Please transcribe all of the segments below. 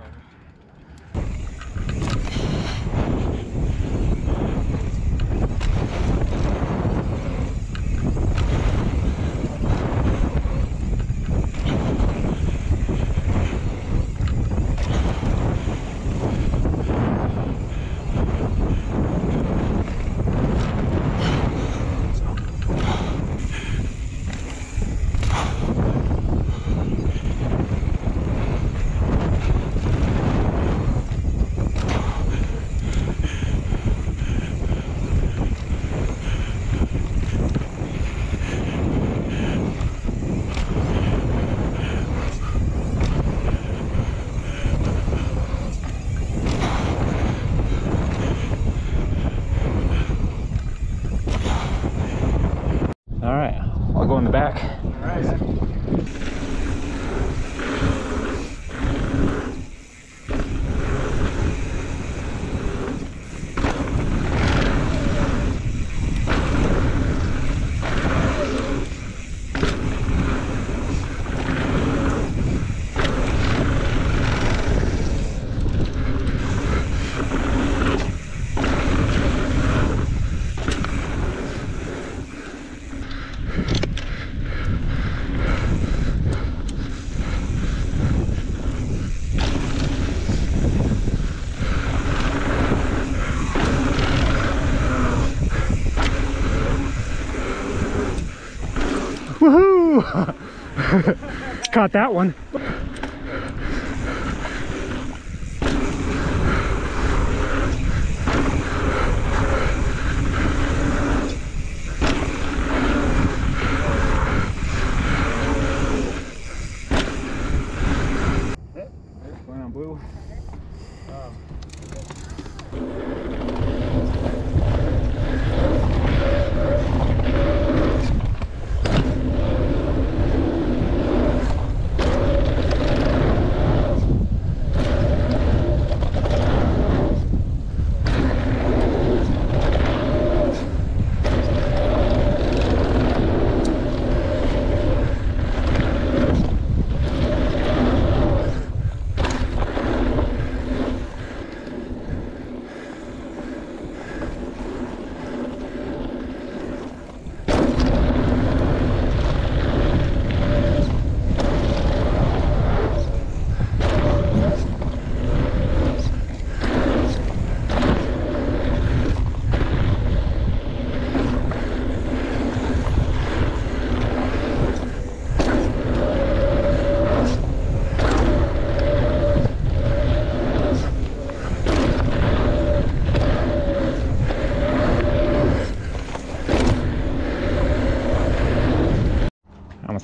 All In the back. Woohoo! Caught that one. Going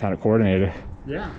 on blue. Almost had it. Yeah.